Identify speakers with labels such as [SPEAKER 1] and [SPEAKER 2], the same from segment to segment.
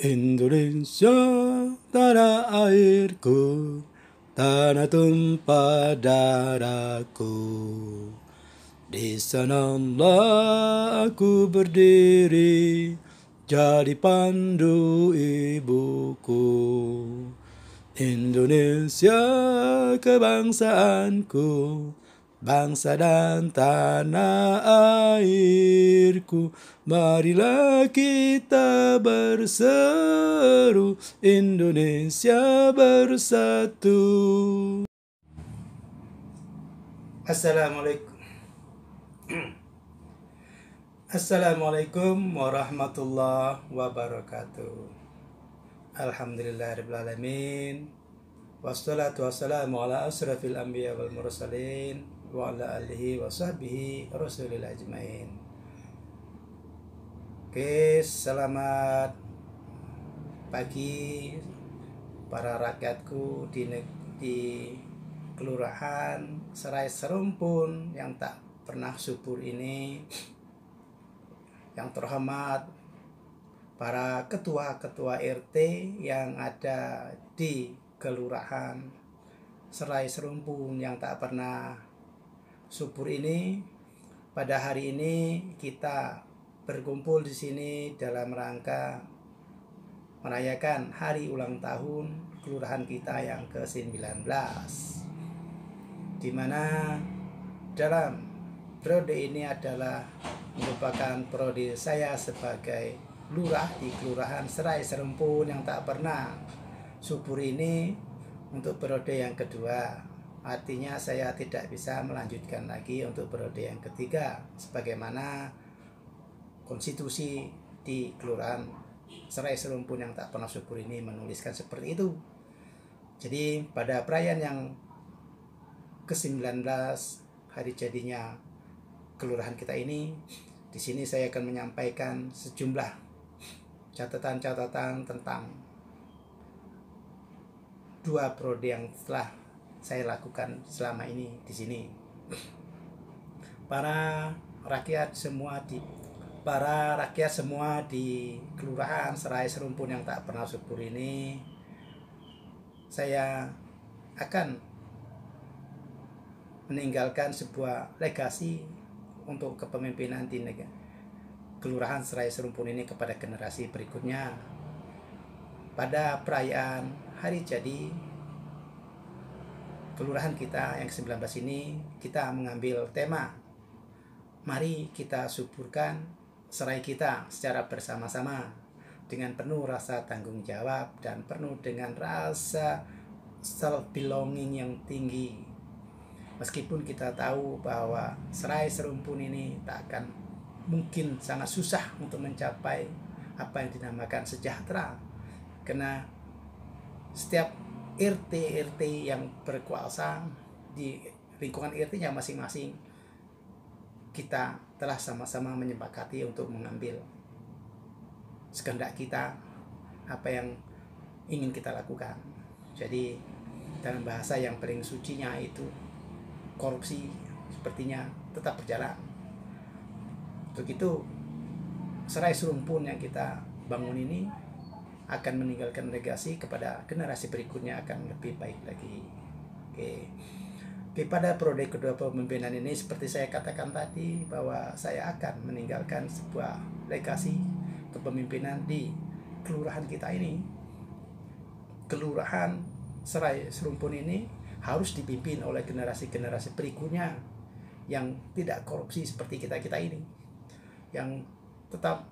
[SPEAKER 1] Indonesia tanah airku Tanah tumpah darahku. Di sanalah aku berdiri Jadi pandu ibuku. Indonesia kebangsaanku Bangsa dan tanah airku Marilah kita berseru Indonesia bersatu. Assalamualaikum. Assalamualaikum warahmatullahi wabarakatuh. Alhamdulillahirrahmanirrahim Wassalatu wassalamu ala asrafil anbiya wal mursalin wa ala alihi wa sahbihi rasulil ajmain. Oke, selamat pagi para rakyatku di di kelurahan Serai Serumpun yang tak pernah subur ini. Yang terhormat para ketua-ketua RT yang ada di kelurahan Serai Serumpun yang tak pernah subur ini pada hari ini kita berkumpul di sini dalam rangka merayakan hari ulang tahun kelurahan kita yang ke-19 di mana dalam periode ini adalah merupakan periode saya sebagai lurah di kelurahan Serai Serempun yang tak pernah subur ini untuk periode yang kedua Artinya saya tidak bisa melanjutkan lagi untuk periode yang ketiga sebagaimana konstitusi di Kelurahan Serai Serumpun yang tak pernah subur ini menuliskan seperti itu. Jadi pada perayaan yang ke-19 hari jadinya kelurahan kita ini di sini saya akan menyampaikan sejumlah catatan-catatan tentang dua periode yang telah saya lakukan selama ini di sini. Para rakyat semua di para rakyat semua di kelurahan Serai Serumpun yang tak pernah subur ini saya akan meninggalkan sebuah legasi untuk kepemimpinan di negara kelurahan Serai Serumpun ini kepada generasi berikutnya pada perayaan hari jadi kelurahan kita yang ke-19 ini kita mengambil tema. Mari kita suburkan serai kita secara bersama-sama dengan penuh rasa tanggung jawab dan penuh dengan rasa self belonging yang tinggi. Meskipun kita tahu bahwa serai serumpun ini tak akan mungkin sangat susah untuk mencapai apa yang dinamakan sejahtera. Karena setiap RT-RT yang berkuasa di lingkungan RT-nya masing-masing kita telah sama-sama menyepakati untuk mengambil sekendak kita apa yang ingin kita lakukan. Jadi dalam bahasa yang paling sucinya itu korupsi sepertinya tetap berjalan. Untuk itu serai serumpun yang kita bangun ini akan meninggalkan legasi kepada generasi berikutnya akan lebih baik lagi. Oke. Oke, pada periode kedua pemimpinan ini seperti saya katakan tadi bahwa saya akan meninggalkan sebuah legasi kepemimpinan di kelurahan kita ini. Kelurahan Serai Serumpun ini harus dipimpin oleh generasi-generasi berikutnya yang tidak korupsi seperti kita-kita ini. Yang tetap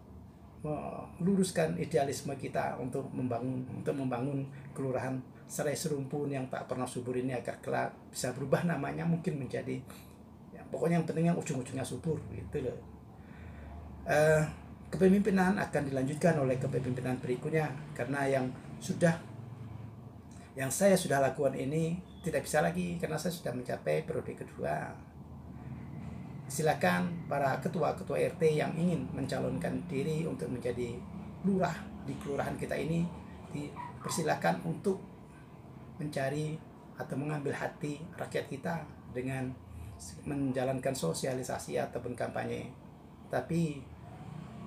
[SPEAKER 1] meluruskan idealisme kita untuk membangun untuk membangun kelurahan Serai Serumpun yang tak pernah subur ini agar kelak bisa berubah namanya mungkin menjadi ya, pokoknya yang penting yang ujung-ujungnya subur gitu loh. Uh, kepemimpinan akan dilanjutkan oleh kepemimpinan berikutnya karena yang sudah yang saya sudah lakukan ini tidak bisa lagi karena saya sudah mencapai periode kedua silakan para ketua-ketua RT yang ingin mencalonkan diri untuk menjadi lurah di kelurahan kita ini dipersilakan untuk mencari atau mengambil hati rakyat kita dengan menjalankan sosialisasi ataupun kampanye. Tapi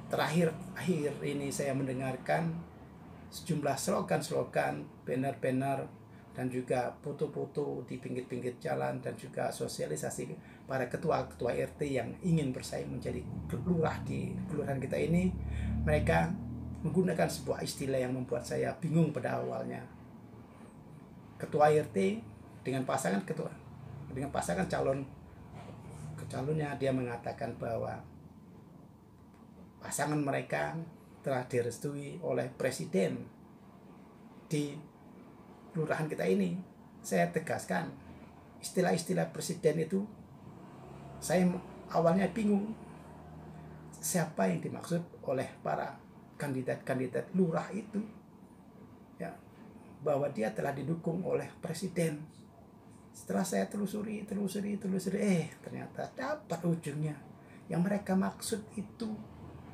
[SPEAKER 1] terakhir akhir ini saya mendengarkan sejumlah slogan-slogan, banner-banner, dan juga foto-foto di pinggir-pinggir jalan dan juga sosialisasi para ketua-ketua RT yang ingin bersaing menjadi lurah di kelurahan kita ini mereka menggunakan sebuah istilah yang membuat saya bingung pada awalnya. Ketua RT dengan pasangan ketua dengan pasangan calon calonnya dia mengatakan bahwa pasangan mereka telah direstui oleh presiden di kelurahan kita ini. Saya tegaskan istilah-istilah presiden itu saya awalnya bingung siapa yang dimaksud oleh para kandidat-kandidat lurah itu ya bahwa dia telah didukung oleh presiden setelah saya telusuri, telusuri, telusuri, eh ternyata dapat ujungnya. Yang mereka maksud itu,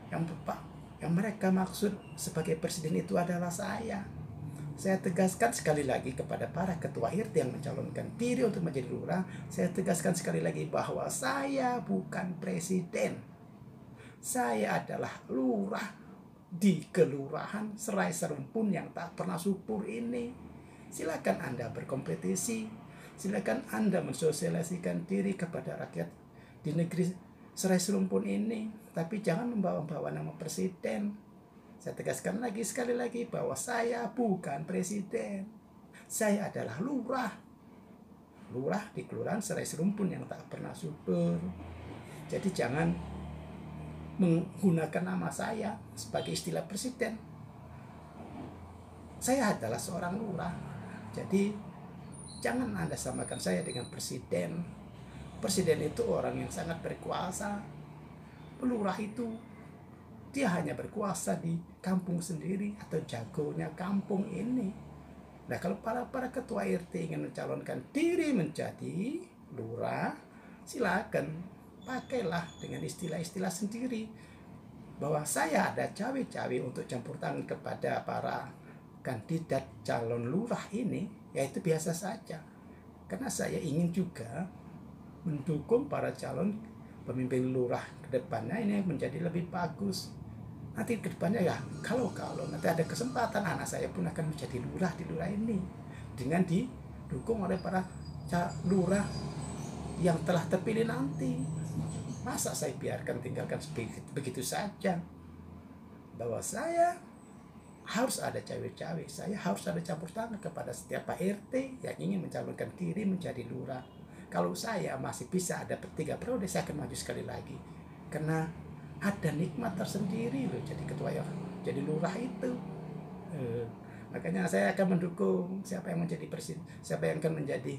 [SPEAKER 1] yang bapak, yang mereka maksud sebagai presiden itu adalah saya. Saya tegaskan sekali lagi kepada para ketua RT yang mencalonkan diri untuk menjadi lurah, saya tegaskan sekali lagi bahwa saya bukan presiden. Saya adalah lurah di kelurahan Serai Serumpun yang tak pernah subur ini. Silakan Anda berkompetisi Silakan Anda mensosialisasikan diri kepada rakyat di negeri serai serumpun ini. Tapi jangan membawa-bawa nama presiden. Saya tegaskan lagi sekali lagi bahwa saya bukan presiden. Saya adalah lurah. Lurah di kelurahan serai serumpun yang tak pernah subur. Jadi jangan menggunakan nama saya sebagai istilah presiden. Saya adalah seorang lurah. Jadi Jangan Anda samakan saya dengan presiden. Presiden itu orang yang sangat berkuasa. Pelurah itu dia hanya berkuasa di kampung sendiri atau jagonya kampung ini. Nah kalau para para ketua RT ingin mencalonkan diri menjadi lurah, silakan pakailah dengan istilah-istilah sendiri. Bahwa saya ada cawe-cawe untuk campur tangan kepada para kandidat calon lurah ini ya itu biasa saja. Karena saya ingin juga mendukung para calon pemimpin lurah ke depannya ini menjadi lebih bagus nanti ke depannya ya kalau kalau nanti ada kesempatan anak saya pun akan menjadi lurah di lurah ini. Dengan didukung oleh para lurah yang telah terpilih nanti. Masa saya biarkan tinggalkan begitu saja? Bahwa saya harus ada cawe-cawe saya harus ada campur tangan kepada setiap Pak RT yang ingin mencalonkan diri menjadi lurah. Kalau saya masih bisa ada tiga periode saya akan maju sekali lagi. Karena ada nikmat tersendiri loh jadi ketua ya jadi lurah itu eh, makanya saya akan mendukung siapa yang menjadi presiden siapa yang akan menjadi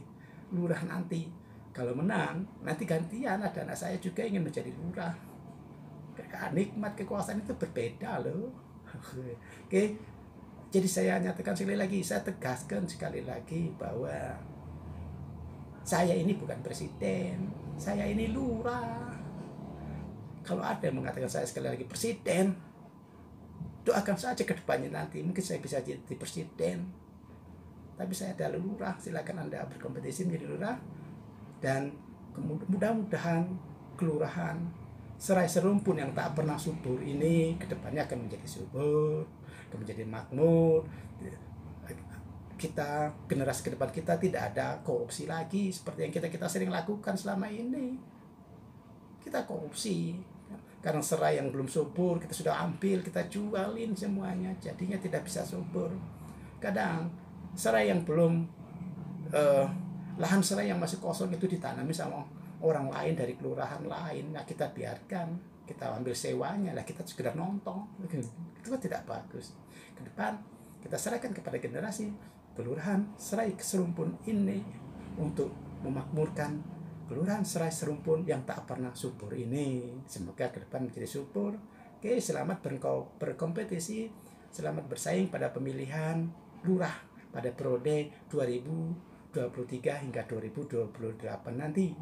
[SPEAKER 1] lurah nanti kalau menang nanti gantian ada anak saya juga ingin menjadi lurah nikmat kekuasaan itu berbeda loh Oke. Jadi saya nyatakan sekali lagi, saya tegaskan sekali lagi bahwa saya ini bukan presiden, saya ini lurah. Kalau ada yang mengatakan saya sekali lagi presiden, doakan saja ke depannya nanti mungkin saya bisa jadi presiden. Tapi saya adalah lurah, silakan Anda berkompetisi menjadi lurah dan mudah-mudahan kelurahan serai serumpun yang tak pernah subur ini ke depannya akan menjadi subur, akan menjadi makmur. Kita generasi ke depan kita tidak ada korupsi lagi seperti yang kita kita sering lakukan selama ini. Kita korupsi karena serai yang belum subur kita sudah ambil kita jualin semuanya jadinya tidak bisa subur. Kadang serai yang belum uh, lahan serai yang masih kosong itu ditanami sama orang lain dari kelurahan lain. Nah kita biarkan kita ambil sewanya lah kita sekedar nonton. Itu kan tidak bagus. Ke depan kita serahkan kepada generasi kelurahan serai keserumpun ini untuk memakmurkan kelurahan serai serumpun yang tak pernah subur ini. Semoga ke depan menjadi subur. Oke selamat berkompetisi selamat bersaing pada pemilihan lurah pada periode 2023 hingga 2028 nanti.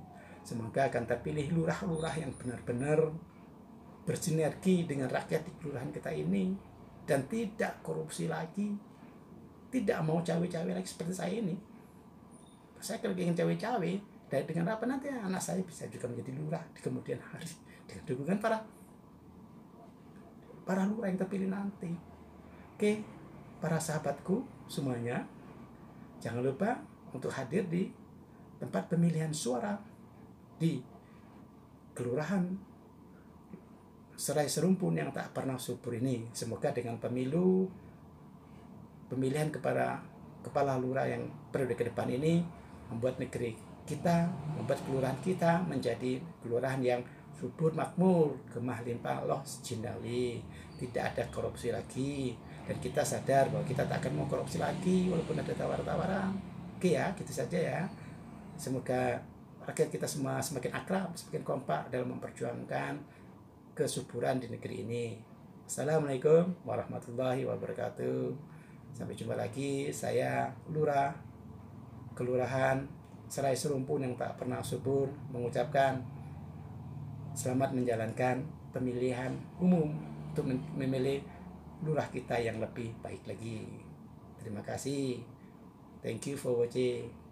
[SPEAKER 1] Semoga akan terpilih lurah-lurah yang benar-benar bersinergi dengan rakyat di kelurahan kita ini dan tidak korupsi lagi, tidak mau cawe-cawe lagi seperti saya ini. Saya kalau ingin cawe-cawe, dengan apa nanti anak saya bisa juga menjadi lurah di kemudian hari dengan dukungan para para lurah yang terpilih nanti. Oke, para sahabatku semuanya jangan lupa untuk hadir di tempat pemilihan suara di kelurahan Serai Serumpun yang tak pernah subur ini. Semoga dengan pemilu pemilihan kepada kepala lurah yang periode ke depan ini membuat negeri kita, membuat kelurahan kita menjadi kelurahan yang subur makmur, gemah limpah loh jindawi, tidak ada korupsi lagi dan kita sadar bahwa kita tak akan mau korupsi lagi walaupun ada tawar-tawaran. Oke ya, gitu saja ya. Semoga rakyat kita semua semakin akrab, semakin kompak dalam memperjuangkan kesuburan di negeri ini. Assalamualaikum warahmatullahi wabarakatuh. Sampai jumpa lagi. Saya Lurah Kelurahan Serai Serumpun yang tak pernah subur mengucapkan selamat menjalankan pemilihan umum untuk memilih lurah kita yang lebih baik lagi. Terima kasih. Thank you for watching.